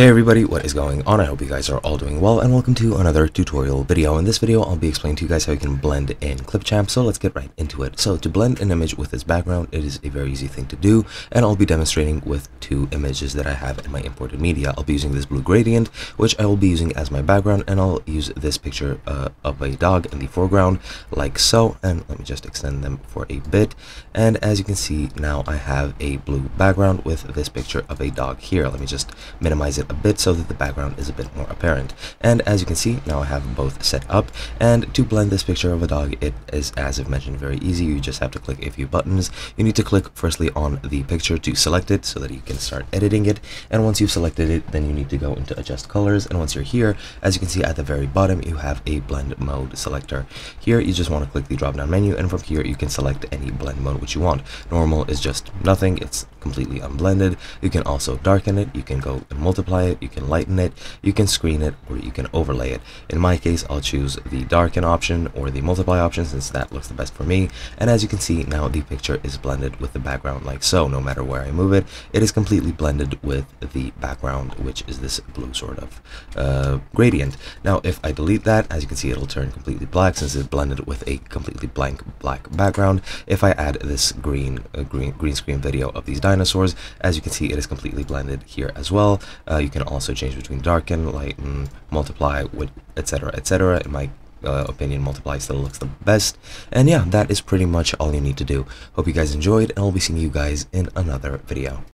Hey everybody, what is going on? I hope you guys are all doing well and welcome to another tutorial video. In this video, I'll be explaining to you guys how you can blend in Clipchamp, so let's get right into it. So to blend an image with its background, it is a very easy thing to do and I'll be demonstrating with two images that I have in my imported media. I'll be using this blue gradient, which I will be using as my background and I'll use this picture uh, of a dog in the foreground like so and let me just extend them for a bit and as you can see now I have a blue background with this picture of a dog here. Let me just minimize it it a bit so that the background is a bit more apparent. And as you can see, now I have both set up. And to blend this picture of a dog, it is, as I've mentioned, very easy. You just have to click a few buttons. You need to click firstly on the picture to select it so that you can start editing it. And once you've selected it, then you need to go into adjust colors. And once you're here, as you can see at the very bottom, you have a blend mode selector. Here, you just want to click the drop down menu. And from here, you can select any blend mode which you want. Normal is just nothing. It's completely unblended. You can also darken it. You can go and multiply it, you can lighten it, you can screen it, or you can overlay it. In my case, I'll choose the darken option or the multiply option since that looks the best for me. And as you can see, now the picture is blended with the background like so. No matter where I move it, it is completely blended with the background, which is this blue sort of uh, gradient. Now, if I delete that, as you can see, it'll turn completely black since it's blended with a completely blank black background. If I add this green, uh, green, green screen video of these dinosaurs, as you can see, it is completely blended here as well. Uh, you can also change between darken, lighten, multiply, with etc. etc. In my uh, opinion, multiply still looks the best. And yeah, that is pretty much all you need to do. Hope you guys enjoyed, and I'll be seeing you guys in another video.